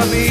saber.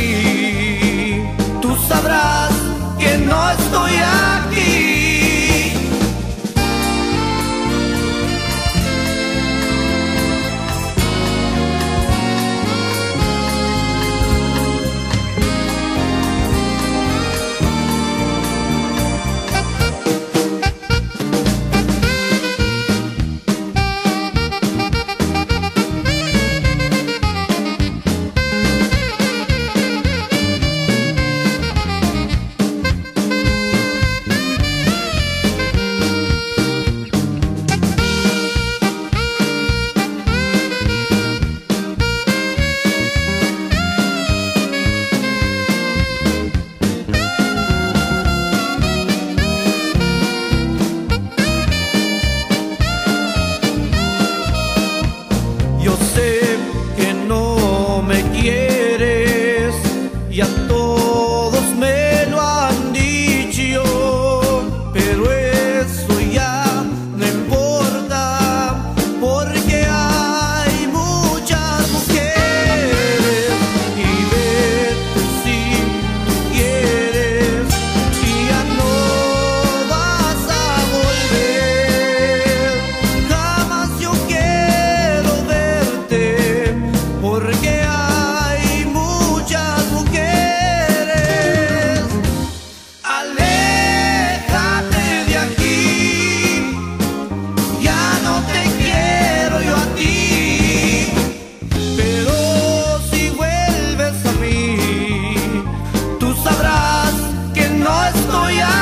Yeah.